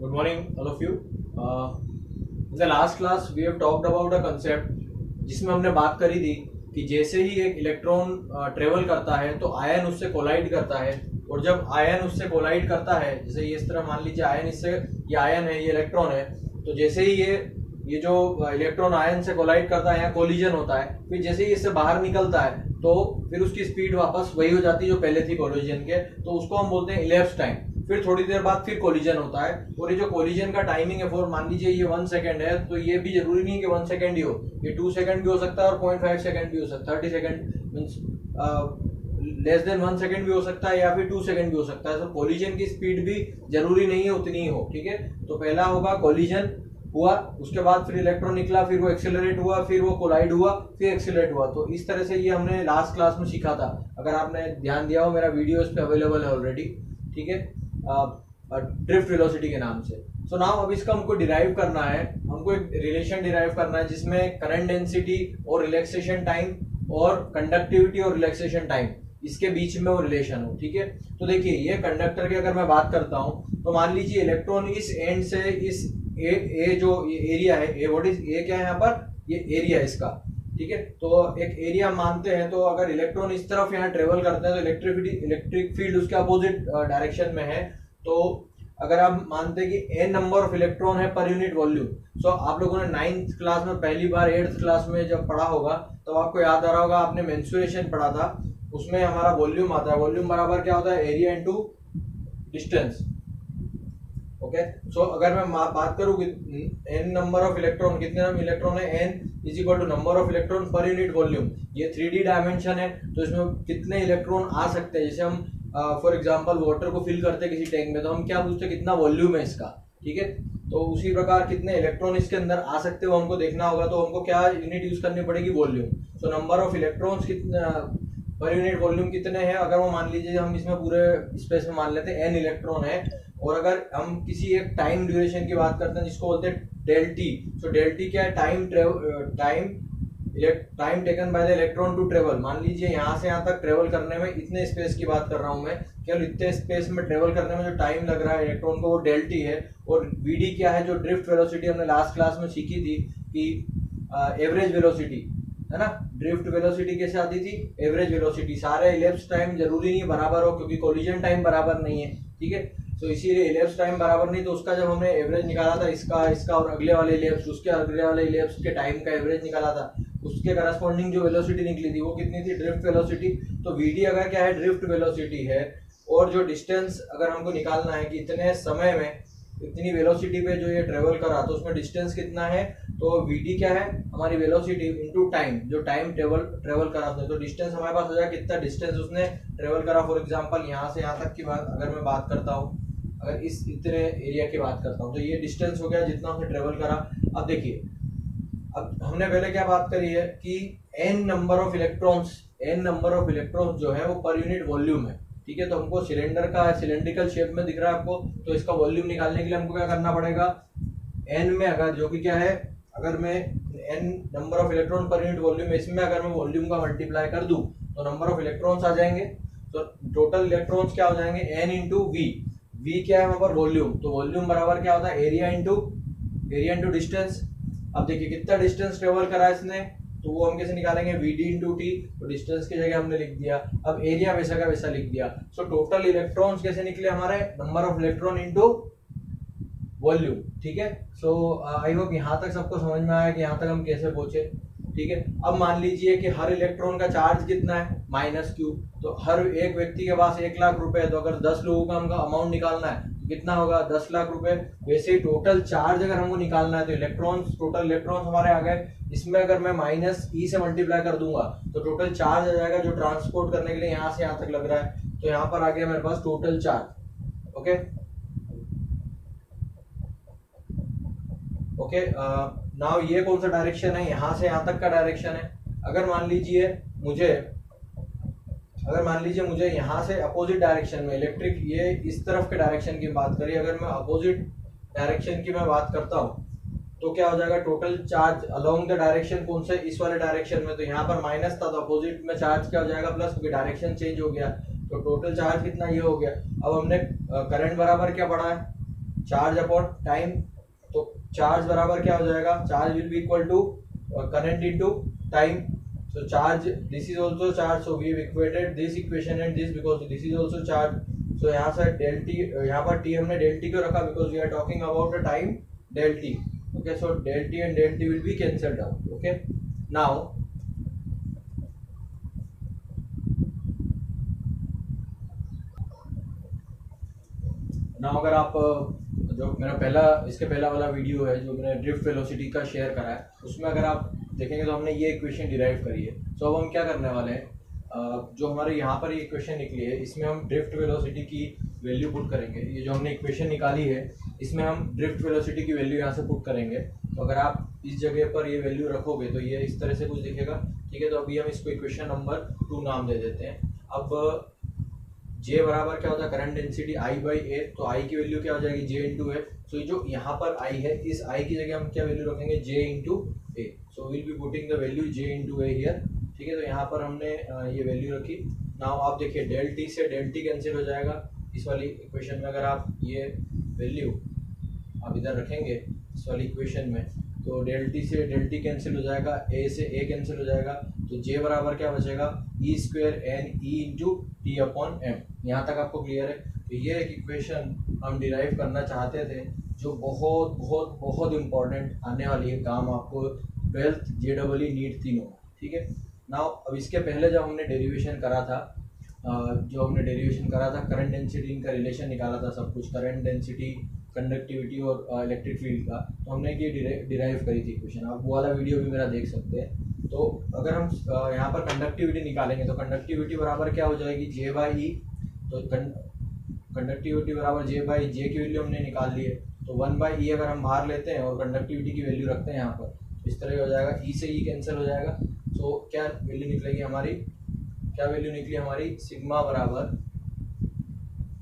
Good morning, all of you. Uh, in the last class, we have talked about a concept जिसमें हमने बात करी थी कि जैसे ही एक इलेक्ट्रॉन ट्रेवल करता है तो आयन उससे कोलाइड करता है और जब आयन उससे कोलाइड करता है जैसे ये इस तरह मान लीजिए आयन इससे ये आयन है ये इलेक्ट्रॉन है तो जैसे ही ये ये जो इलेक्ट्रॉन आयन से कोलाइड करता है या कोलिजन होता है फिर जैसे ही इससे बाहर निकलता है तो फिर उसकी स्पीड वापस वही हो जाती है जो पहले थी कोलिजन के तो उसको हम बोलते हैं इलेप्स टाइम फिर थोड़ी देर बाद फिर कोलिजन होता है। और ये जो कोलिजन का टाइमिंग है फोर मान लीजिए ये वन सेकंड है तो ये भी ज़रूरी नहीं है कि वन सेकंड ही हो। ये टू सेकंड भी हो सकता है और पॉइंट फाइव सेकंड भी हो सकता है। Thirty second means less than one second भी हो सकता है या फिर टू सेकंड भी हो सकता है। तो कोलिजन की स्पीड भी ज़रूरी नहीं है, उतनी ही हो, ठीक है? तो पहला होगा कोलिजन हुआ, उसके बाद फिर इलेक्ट्रॉन निकला, फिर वो एक्सेलरेट हुआ, फिर वो कोलाइड हुआ, फिर एक्सेलरेट हुआ। तो इस तरह से ये हमने लास्ट क्लास में सीखा था। अगर आपने ध्यान दिया हो, मेरा वीडियो इस पर अवेलेबल है ऑलरेडी ठीक है? ड्रिफ्ट वेलोसिटी के नाम से। सो so नाउ अब इसका हमको डिराइव करना है, हमको एक रिलेशन डिराइव करना है जिसमें करंट डेंसिटी और रिलैक्सेशन टाइम और कंडक्टिविटी और रिलैक्सेशन टाइम इसके बीच में वो रिलेशन हो, ठीक है? तो देखिए, ये कंडक्टर की अगर मैं बात करता हूँ तो मान लीजिए इलेक्ट्रॉन इस एंड से इस ए ए जो ये एरिया है, ए व्हाट इज़ ए क्या है यहाँ पर? ये एरिया इसका। ठीक है? तो एक एरिया मानते हैं तो अगर इलेक्ट्रॉन इस तरफ़ यहाँ ट्रेवल करते हैं तो इलेक्ट्रिसिटी इलेक्ट्रिक फ़ील्ड उसके अपोजिट डायरेक्शन में है। तो अगर आप मानते हैं कि एन नंबर ऑफ़ इलेक्ट्रॉन है पर यूनिट वॉल्यूम सो आप लोगों ने नाइन्थ क्लास में पहली बार एट्थ क्लास में जब पढ़ा होगा तो आपको याद आ रहा होगा, आपने मेंसुरेशन पढ़ा था, उसमें हमारा वॉल्यूम आता है। वॉल्यूम बराबर क्या होता है? Area into distance okay so अगर मैं बात करूँ एन नंबर ऑफ़ इलेक्ट्रॉन कितने इलेक्ट्रॉन है? N is equal to number of electron per unit volume ये थ्री डी डायमेंशन है तो इसमें कितने इलेक्ट्रॉन आ सकते हैं? जैसे हम फॉर एग्ज़ाम्पल वाटर को फिल करते हैं किसी टैंक में तो हम क्या पूछते हैं, कितना वॉल्यूम है इसका? ठीक है? तो उसी प्रकार कितने इलेक्ट्रॉन इसके अंदर आ सकते हो हमको देखना होगा तो हमको क्या यूनिट यूज़ करनी पड़ेगी? वॉल्यूम तो नंबर ऑफ़ इलेक्ट्रॉन्स कितना पर यूनिट वॉल्यूम कितने हैं? अगर वो मान लीजिए हम इसमें पूरे स्पेस में मान लेते हैं एन इलेक्ट्रॉन है, और अगर हम किसी एक टाइम ड्यूरेशन की बात करते हैं, जिसको बोलते हैं डेल टी सो क्या है? Time time time taken by the electron to travel मान लीजिए यहाँ से यहाँ तक ट्रेवल करने में इतने स्पेस की बात कर रहा हूँ मैं, केवल इतने स्पेस में ट्रेवल करने में जो टाइम लग रहा है इलेक्ट्रॉन को, वो डेल टी है। और वी क्या है? जो ड्रिफ्ट वेलोसिटी हमने लास्ट क्लास में सीखी थी कि एवरेज वेलोसिटी है ना? ड्रिफ्ट वेलोसिटी कैसे आती थी? एवरेज वेलोसिटी सारे इलेप्स टाइम ज़रूरी नहीं बराबर हो, क्योंकि कोलिजन टाइम बराबर नहीं है, ठीक है? तो इसीलिए इलेप्स टाइम बराबर नहीं तो उसका जब हमने एवरेज निकाला था, इसका इसका और अगले वाले इलेप्स उसके अगले वाले इलेप्स के टाइम का एवरेज निकाला था, उसके करस्पॉन्डिंग जो वेलोसिटी निकली थी, वो कितनी थी? ड्रिफ्ट वेलोसिटी तो वीडी अगर क्या है? ड्रिफ्ट वेलोसिटी है। और जो डिस्टेंस अगर हमको निकालना है कि इतने समय में, इतनी वेलोसिटी पे जो ये ट्रेवल करा तो उसमें डिस्टेंस कितना है? तो वी क्या है? हमारी वेलोसिटी इनटू टाइम जो टाइम ट्रेवल ट्रेवल करा उसने तो डिस्टेंस हमारे पास हो जाएगा कितना डिस्टेंस उसने ट्रेवल करा। फॉर एग्जांपल यहाँ से यहाँ तक की बात, अगर मैं बात करता हूँ, अगर इस इतने एरिया की बात करता हूँ तो ये डिस्टेंस हो गया जितना उसने ट्रेवल करा। अब देखिए, अब हमने पहले क्या बात करी है कि N number of electrons N number of electrons जो है, वो पर यूनिट वॉल्यूम है। ठीक है? तो हमको सिलेंडर का सिलेंड्रिकल शेप में दिख रहा है आपको। तो इसका वॉल्यूम निकालने के लिए हमको क्या करना पड़ेगा? एन में अगर जो कि क्या है अगर मैं N number of electron per unit volume इसमें अगर मैं वॉल्यूम का मल्टीप्लाई कर दूँ तो नंबर ऑफ़ इलेक्ट्रॉन्स आ जाएँगे। तो टोटल इलेक्ट्रॉन्स क्या हो जाएँगे? एन इंटू वी वी क्या है वहाँ पर? वॉल्यूम तो वॉल्यूम बराबर क्या होता है? Area into area into distance अब देखिए कितना डिस्टेंस ट्रेवल करा इसने? तो वो हम कैसे निकालेंगे? वी डी इंटू टी तो डिस्टेंस की जगह हमने लिख दिया। अब एरिया वैसा का वैसा लिख दिया। सो टोटल इलेक्ट्रॉन्स कैसे निकले हमारे? Number of electron into volume, ठीक है? सो आई होप यहाँ तक सबको समझ में आया कि यहाँ तक हम कैसे पहुँचे, ठीक है? अब मान लीजिए कि हर इलेक्ट्रॉन का चार्ज कितना है? माइनस क्यू तो हर एक व्यक्ति के पास एक लाख रुपए है तो अगर दस लोगों का हमका अमाउंट निकालना है तो कितना होगा? दस लाख रुपए. वैसे ही टोटल चार्ज अगर हमको निकालना है तो इलेक्ट्रॉन्स टोटल इलेक्ट्रॉन्स हमारे आ गए. इसमें अगर मैं माइनस ई से मल्टीप्लाई कर दूँगा तो टोटल चार्ज आ जाएगा जो ट्रांसपोर्ट करने के लिए यहाँ से यहाँ तक लग रहा है. तो यहाँ पर आ गया मेरे पास total charge okay okay now ये कौन सा डायरेक्शन है? यहाँ से यहाँ तक का डायरेक्शन है। अगर मान लीजिए मुझे, अगर मान लीजिए मुझे यहाँ से अपोजिट डायरेक्शन में इलेक्ट्रिक ये इस तरफ़ के डायरेक्शन की बात करी, अगर मैं अपोजिट डायरेक्शन की मैं बात करता हूँ तो क्या हो जाएगा? Total charge along the direction कौन से? इस वाले डायरेक्शन में तो यहाँ पर माइनस था तो अपोजिट में चार्ज क्या हो जाएगा? प्लस क्योंकि डायरेक्शन चेंज हो गया तो टोटल चार्ज कितना ये हो गया। अब हमने करंट बराबर क्या पढ़ा है? चार्ज अपॉन टाइम तो चार्ज बराबर क्या हो जाएगा? Charge will be equal to current into time so charge this is also charge so we equated this equation and this because this is also charge so यहाँ से डेल्टी यहाँ पर T हमने डेल्टी क्यों रखा? Because we are talking about a time delta t okay so delta t and delta t will be cancelled out okay now now अगर आप जो मेरा पहला, इसके पहला वाला वीडियो है, जो मैंने ड्रिफ्ट वेलोसिटी का शेयर करा है, उसमें अगर आप देखेंगे तो हमने ये इक्वेशन डिराइव करी है। सो अब हम क्या करने वाले हैं? जो हमारे यहाँ पर ये इक्वेशन निकली है, इसमें हम ड्रिफ्ट वेलोसिटी की वैल्यू पुट करेंगे। ये जो हमने इक्वेशन निकाली है, इसमें हम ड्रिफ्ट वेलोसिटी की वैल्यू यहाँ से पुट करेंगे। तो अगर आप इस जगह पर ये वैल्यू रखोगे तो ये इस तरह से कुछ दिखेगा। ठीक है तो अभी हम इसको इक्वेशन नंबर टू नाम दे देते हैं। अब जे बराबर क्या होता है? Current density I by A तो आई की वैल्यू क्या हो जाएगी? जे इंटू ए सो जो यहाँ पर आई है, इस आई की जगह हम क्या वैल्यू रखेंगे? J into A so will be putting the value J into A here ठीक है? तो यहाँ पर हमने ये वैल्यू रखी. नाउ आप देखिए डेल टी से डेल टी कैंसिल हो जाएगा. इस वाली इक्वेशन में अगर आप ये वैल्यू आप इधर रखेंगे, इस वाली इक्वेशन में तो डेल टी से डेल टी कैंसिल हो जाएगा ए से ए कैंसिल हो जाएगा तो जे बराबर क्या बचेगा? E square N E into T upon M यहाँ तक आपको क्लियर है? तो ये एक इक्वेशन हम डिराइव करना चाहते थे, जो बहुत बहुत बहुत इंपॉर्टेंट आने वाली है काम आपको twelfth J double E NEET तीनों ठीक है? ना अब इसके पहले जब हमने डेरिवेशन करा था जो हमने डेरिवेशन करा था करंट डेंसिटी इनका रिलेशन निकाला था, सब कुछ करंट डेंसिटी कंडक्टिविटी और इलेक्ट्रिक फ़ील्ड का तो हमने ये डिराइव करी थी इक्वेशन आप वो वाला वीडियो भी मेरा देख सकते हैं। तो अगर हम यहाँ पर कंडक्टिविटी निकालेंगे तो कंडक्टिविटी बराबर क्या हो जाएगी? जे बाई ई तो कंडक्टिविटी बराबर जे बाई जे की वैल्यू हमने निकाल ली है। तो वन बाई ई अगर हम बाहर लेते हैं और कंडक्टिविटी की वैल्यू रखते हैं यहाँ पर इस तरह हो जाएगा। ई e से ई e कैंसिल हो जाएगा। तो क्या वैल्यू निकलेगी हमारी? क्या वैल्यू निकली हमारी? सिग्मा बराबर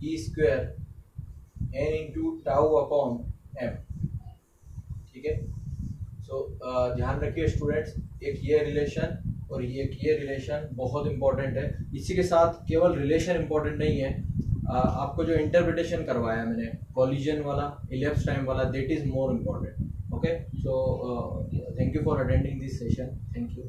E square N into tau upon M ठीक है? सो ध्यान रखिए स्टूडेंट्स एक ये रिलेशन और ये एक ये रिलेशन बहुत इंपॉर्टेंट है। इसी के साथ केवल रिलेशन इंपॉर्टेंट नहीं है। आपको जो इंटरप्रिटेशन करवाया मैंने कॉलिजन वाला इलेप्स टाइम वाला that is more important okay so thank you for attending this session thank you